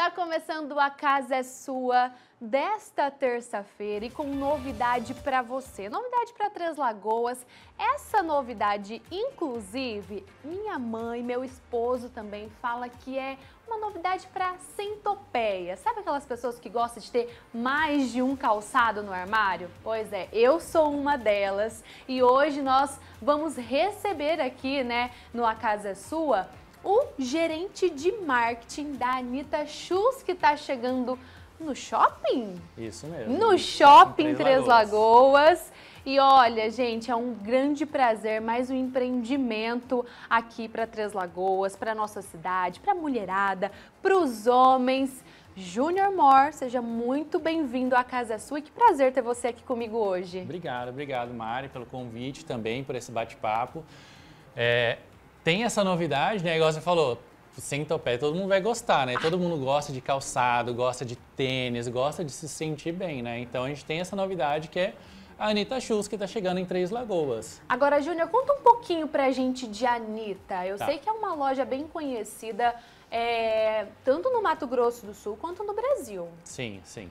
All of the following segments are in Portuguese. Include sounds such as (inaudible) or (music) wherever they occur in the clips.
Tá começando a Casa é Sua desta terça-feira e com novidade para você. Novidade para Três Lagoas. Essa novidade, inclusive, minha mãe, meu esposo também fala que é uma novidade para centopeia. Sabe aquelas pessoas que gostam de ter mais de um calçado no armário? Pois é, eu sou uma delas e hoje nós vamos receber aqui, né, no A Casa é Sua, o gerente de marketing da Anitta Schultz, que está chegando no shopping? Isso mesmo. No shopping Três, Três Lagoas. Lagoas. E olha, gente, é um grande prazer, mais um empreendimento aqui para Três Lagoas, para nossa cidade, para a mulherada, para os homens. Júnior Mor, seja muito bem-vindo à Casa Sua e que prazer ter você aqui comigo hoje. Obrigado, obrigado, Mari, pelo convite também, por esse bate-papo. É, tem essa novidade, né? Igual você falou, sem topé, todo mundo vai gostar, né? Todo mundo gosta de calçado, gosta de tênis, gosta de se sentir bem, né? Então a gente tem essa novidade que é a Anitta Shoes, que está chegando em Três Lagoas. Agora, Júnior, conta um pouquinho pra gente de Anitta. Eu tá. sei que é uma loja bem conhecida, é, tanto no Mato Grosso do Sul quanto no Brasil. Sim, sim.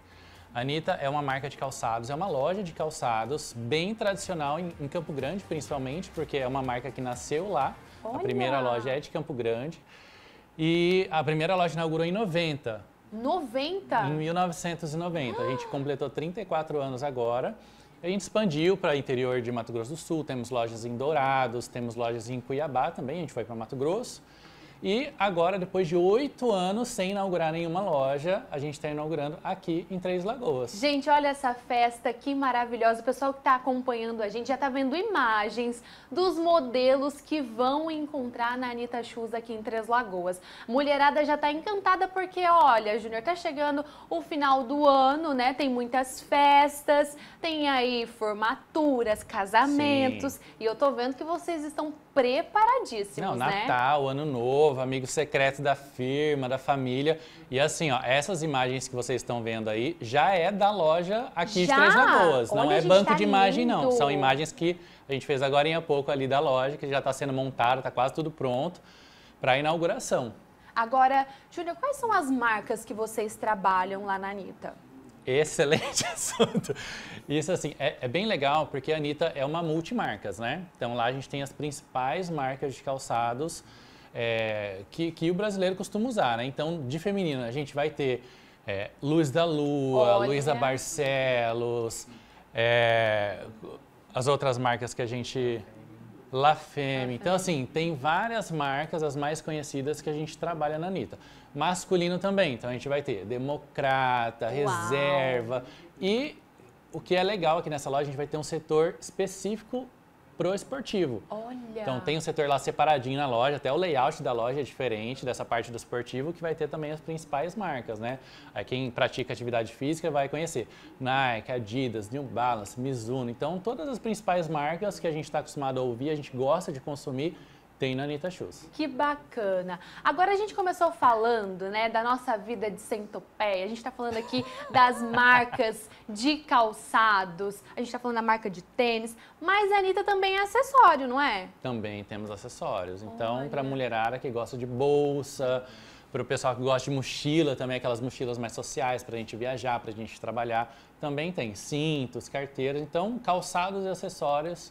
A Anitta é uma marca de calçados, é uma loja de calçados bem tradicional em, em Campo Grande, principalmente, porque é uma marca que nasceu lá. Olha. A primeira loja é de Campo Grande. E a primeira loja inaugurou em 90. 90? Em 1990. Ah. A gente completou 34 anos agora. A gente expandiu para o interior de Mato Grosso do Sul, temos lojas em Dourados, temos lojas em Cuiabá também, a gente foi para Mato Grosso. E agora, depois de oito anos sem inaugurar nenhuma loja, a gente está inaugurando aqui em Três Lagoas. Gente, olha essa festa que maravilhosa. O pessoal que está acompanhando a gente já está vendo imagens dos modelos que vão encontrar na Anitta Shoes aqui em Três Lagoas. Mulherada já está encantada porque, olha, Júnior, tá chegando o final do ano, né? Tem muitas festas, tem aí formaturas, casamentos. Sim. E eu tô vendo que vocês estão preparadíssimos, Não, né? Natal, Ano Novo, amigo secreto da firma, da família. E assim, ó, essas imagens que vocês estão vendo aí já é da loja aqui já? de Três Lagoas. Olha, não é banco tá de imagem, lindo. não. São imagens que a gente fez agora em pouco ali da loja, que já está sendo montada, está quase tudo pronto para a inauguração. Agora, Júlia, quais são as marcas que vocês trabalham lá na Anitta? Excelente (laughs) assunto. Isso, assim, é, é, bem legal porque a Anitta é uma multimarcas, né? Então lá a gente tem as principais marcas de calçados é, que, que o brasileiro costuma usar, né? Então, de feminino, a gente vai ter é, Luz da Lua, Olha. Luísa Barcelos, é, as outras marcas que a gente La Femme. Então, assim, tem várias marcas, as mais conhecidas, que a gente trabalha na Anitta. Masculino também, então a gente vai ter Democrata, Uau. Reserva. E o que é legal aqui nessa loja, a gente vai ter um setor específico pro esportivo. Olha! Então tem um setor lá separadinho na loja, até o layout da loja é diferente dessa parte do esportivo, que vai ter também as principais marcas, né? Aí quem pratica atividade física vai conhecer Nike, Adidas, New Balance, Mizuno. Então todas as principais marcas que a gente está acostumado a ouvir, a gente gosta de consumir, tem na Anitta Shoes. Que bacana. Agora a gente começou falando, né, da nossa vida de centopeia. A gente está falando aqui (laughs) das marcas de calçados. A gente está falando da marca de tênis. Mas a Anitta também é acessório, não é? Também temos acessórios. Então, para mulherada que gosta de bolsa, para o pessoal que gosta de mochila também, aquelas mochilas mais sociais para a gente viajar, para a gente trabalhar, também tem cintos, carteiras. Então, calçados e acessórios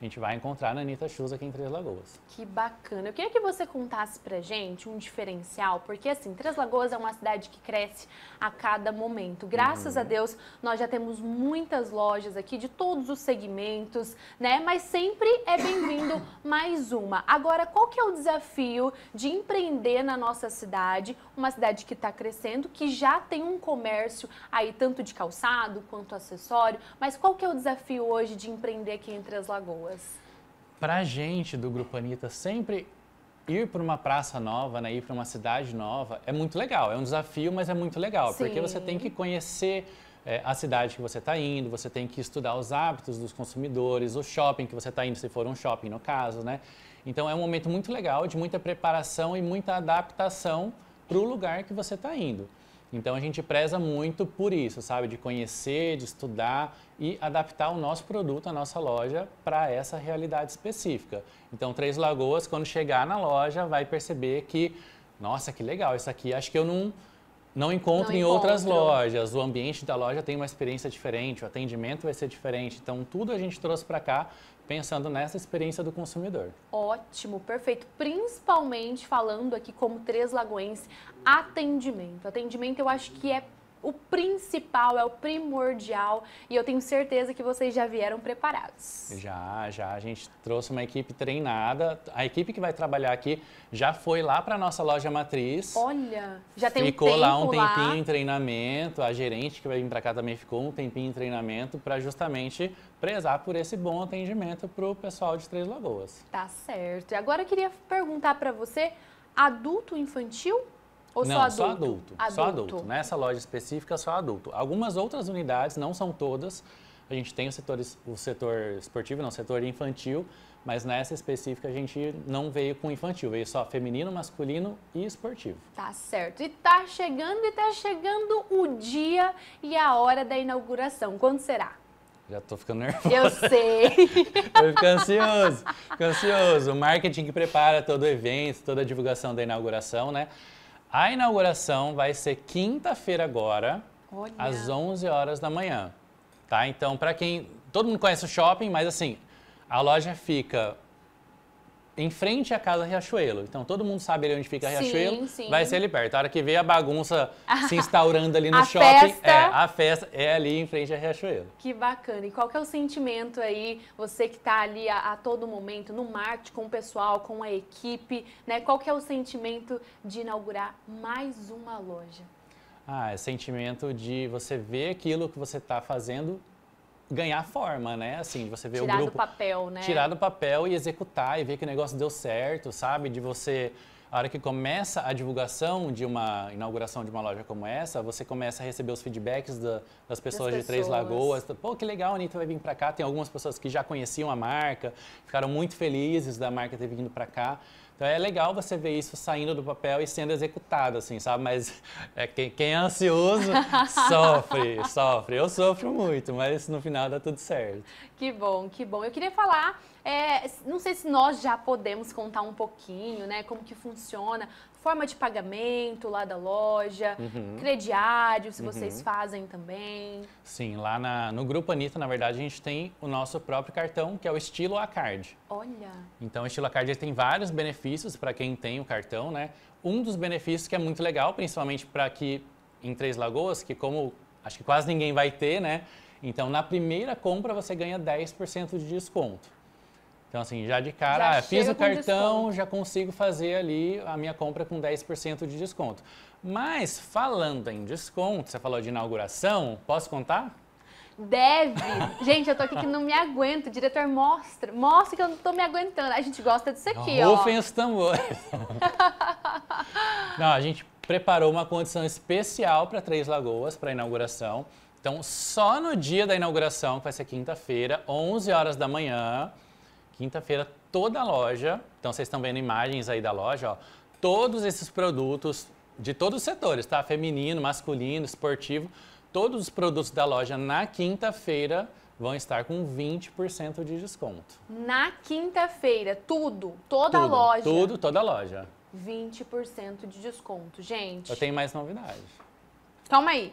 a gente vai encontrar na Anitta Shoes aqui em Três Lagoas. Que bacana. Eu queria que você contasse pra gente um diferencial, porque assim, Três Lagoas é uma cidade que cresce a cada momento. Graças uhum. a Deus, nós já temos muitas lojas aqui de todos os segmentos, né? Mas sempre é bem-vindo (laughs) mais uma. Agora, qual que é o desafio de empreender na nossa cidade, uma cidade que está crescendo, que já tem um comércio aí tanto de calçado quanto acessório, mas qual que é o desafio hoje de empreender aqui em Três Lagoas? Pessoas? Para a gente do Grupo Anitta, sempre ir para uma praça nova, né, ir para uma cidade nova, é muito legal. É um desafio, mas é muito legal, Sim. porque você tem que conhecer é, a cidade que você está indo, você tem que estudar os hábitos dos consumidores, o shopping que você está indo, se for um shopping no caso, né? Então é um momento muito legal, de muita preparação e muita adaptação para o lugar que você está indo. Então a gente preza muito por isso, sabe? De conhecer, de estudar e adaptar o nosso produto, a nossa loja, para essa realidade específica. Então, Três Lagoas, quando chegar na loja, vai perceber que, nossa, que legal, isso aqui acho que eu não, não encontra Não em outras encontro. lojas. O ambiente da loja tem uma experiência diferente, o atendimento vai ser diferente. Então, tudo a gente trouxe para cá pensando nessa experiência do consumidor. Ótimo, perfeito. Principalmente falando aqui como Três Lagoense, atendimento. Atendimento eu acho que é o principal, é o primordial e eu tenho certeza que vocês já vieram preparados. Já, já, a gente trouxe uma equipe treinada. A equipe que vai trabalhar aqui já foi lá para nossa loja matriz. Olha, já tem ficou um tempo lá um tempinho lá. em treinamento. A gerente que vai vir para cá também ficou um tempinho em treinamento para justamente prezar por esse bom atendimento para o pessoal de Três Lagoas. Tá certo. E agora eu queria perguntar para você, adulto infantil ou não, só adulto? só adulto. Só adulto. Nessa loja específica, só adulto. Algumas outras unidades, não são todas. A gente tem o setor, o setor esportivo, não, o setor infantil, mas nessa específica a gente não veio com infantil, veio só feminino, masculino e esportivo. Tá certo. E tá chegando e tá chegando o dia e a hora da inauguração. Quando será? Já tô ficando nervoso. Eu sei. (laughs) Eu fico ansioso, fico ansioso. O marketing que prepara todo o evento, toda a divulgação da inauguração, né? A inauguração vai ser quinta-feira agora, Olha. às 11 horas da manhã, tá? Então, para quem... Todo mundo conhece o shopping, mas assim, a loja fica em frente à Casa Riachuelo. Então, todo mundo sabe ali onde fica Sim, Riachuelo, sim. vai ser ali perto. A hora que vê a bagunça (laughs) se instaurando ali no A shopping, festa. é, a festa é ali em frente à Riachuelo. Que bacana. E qual que é o sentimento aí, você que está ali a, a todo momento no marketing com o pessoal, com a equipe, né? Qual que é o sentimento de inaugurar mais uma loja? Ah, é sentimento de você ver aquilo que você está fazendo ganhar forma, né? Assim, você ver Tirar o do grupo papel, né? tirar do papel e executar e ver que o negócio deu certo, sabe? De você a hora que começa a divulgação de uma inauguração de uma loja como essa, você começa a receber os feedbacks da- das pessoas de Três pessoas. Lagoas. Pô, que legal, a Anitta vai vir para cá. Tem algumas pessoas que já conheciam a marca, ficaram muito felizes da marca ter vindo para cá. Então é legal você ver isso saindo do papel e sendo executado, assim, sabe? Mas é, quem, quem é ansioso (laughs) sofre, sofre. Eu sofro muito, mas no final dá tudo certo. Que bom, que bom. Eu queria falar, é, não sei se nós já podemos contar um pouquinho, né, como que funciona, forma de pagamento lá da loja, Uhum. crediário, se vocês fazem também. Sim, lá na- no Grupo Anitta, na verdade, a gente tem o nosso próprio cartão, que é o estilo A-Card. Olha, Então, o estilo A-Card tem vários benefícios para quem tem o cartão, né? Um dos benefícios que é muito legal, principalmente para aqui em Três Lagoas, que como acho que quase ninguém vai ter, né? Então, na primeira compra você ganha 10% de desconto. Então, assim, já de cara, Já ah, fiz o cartão, desconto. já consigo fazer ali a minha compra com 10% de desconto. Mas, falando em desconto, você falou de inauguração, posso contar? deve. (laughs) Gente, eu tô aqui que não me aguento. Diretor, mostra. Mostra que eu não tô me aguentando. A gente gosta disso aqui, ó. Rufem os tambores. (laughs) Não, a gente preparou uma condição especial para Três Lagoas, para a inauguração. Então, só no dia da inauguração, que vai ser quinta-feira, 11 horas da manhã, quinta-feira, toda a loja, então vocês estão vendo imagens aí da loja, ó, todos esses produtos de todos os setores, tá? Feminino, masculino, esportivo, todos os produtos da loja na quinta-feira vão estar com 20% de desconto. Na quinta-feira, tudo, toda a Tudo, loja. Tudo, toda a loja. 20% de desconto. Gente, Eu tenho mais novidades. calma aí.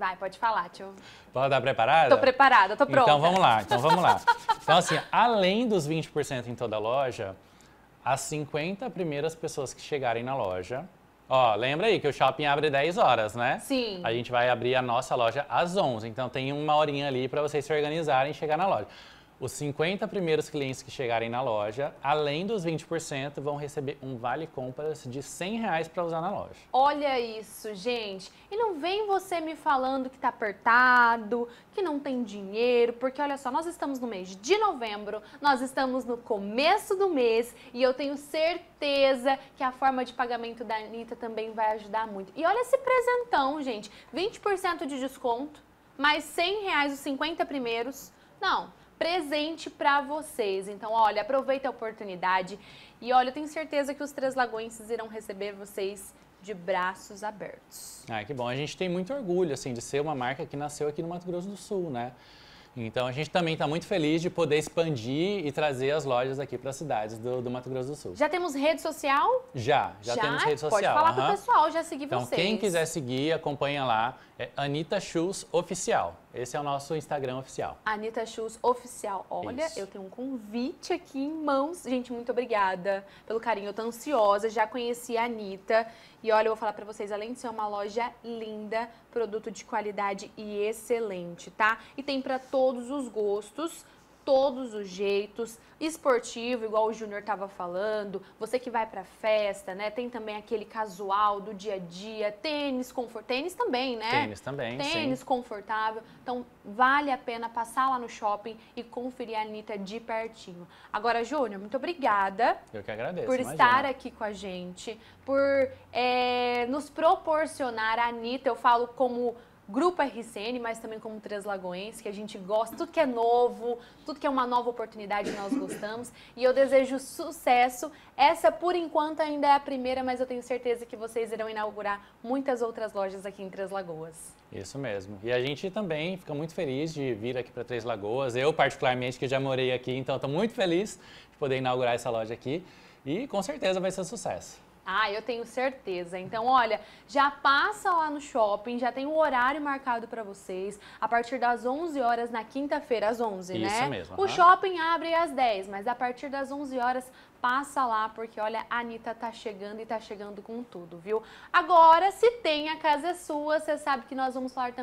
Vai, pode falar, tio. Pode estar preparada? Tô preparada, tô pronta. Então vamos lá, então vamos lá. Então assim, além dos 20% em toda a loja, as 50 primeiras pessoas que chegarem na loja, ó, lembra aí que o shopping abre 10 horas, né? Sim. A gente vai abrir a nossa loja às 11, então tem uma horinha ali para vocês se organizarem e chegar na loja. Os 50 primeiros clientes que chegarem na loja, além dos 20%, vão receber um vale compras de 100 reais para usar na loja. Olha isso, gente. E não vem você me falando que tá apertado, que não tem dinheiro, porque olha só, nós estamos no mês de novembro, nós estamos no começo do mês e eu tenho certeza que a forma de pagamento da Anitta também vai ajudar muito. E olha esse presentão, gente. 20% de desconto, mais 100 reais os 50 primeiros. Não, presente para vocês. Então, olha, aproveita a oportunidade e olha, eu tenho certeza que os Três Lagoenses irão receber vocês de braços abertos. Ah, que bom. A gente tem muito orgulho, assim, de ser uma marca que nasceu aqui no Mato Grosso do Sul, né? Então a gente também está muito feliz de poder expandir e trazer as lojas aqui para as cidades do, do, Mato Grosso do Sul. Já temos rede social? Já, já, já? temos rede social. Pode falar uhum. para o pessoal já seguir então, vocês. Então quem quiser seguir, acompanha lá, é Anitta Shoes Oficial. Esse é o nosso Instagram oficial. Anitta Shoes Oficial. Olha, Isso. eu tenho um convite aqui em mãos. Gente, muito obrigada pelo carinho. Eu tô ansiosa, já conheci a Anitta. E olha, eu vou falar para vocês, além de ser uma loja linda, produto de qualidade e excelente, tá? E tem para todos os gostos todos os jeitos, esportivo, igual o Júnior estava falando, você que vai para festa, né? Tem também aquele casual do dia a dia, tênis confortável, tênis também, né? Tênis também, Tênis sim. confortável. Então, vale a pena passar lá no shopping e conferir a Anitta de pertinho. Agora, Júnior, muito obrigada. Eu que agradeço. Por imagina. estar aqui com a gente, por é, nos proporcionar a Anitta, eu falo como Grupo RCN, mas também como Três Lagoense, que a gente gosta, tudo que é novo, tudo que é uma nova oportunidade nós gostamos. E eu desejo sucesso. Essa, por enquanto, ainda é a primeira, mas eu tenho certeza que vocês irão inaugurar muitas outras lojas aqui em Três Lagoas. Isso mesmo. E a gente também fica muito feliz de vir aqui para Três Lagoas. Eu, particularmente, que já morei aqui, então estou muito feliz de poder inaugurar essa loja aqui. E com certeza vai ser um sucesso. Ah, eu tenho certeza. Então, olha, já passa lá no shopping, já tem o horário marcado para vocês, a partir das 11 horas na quinta-feira, às 11, Isso né? Isso mesmo. O shopping abre às 10, mas a partir das 11 horas passa lá, porque olha, a Anitta tá chegando e tá chegando com tudo, viu? Agora, se tem a casa é sua, você sabe que nós vamos falar também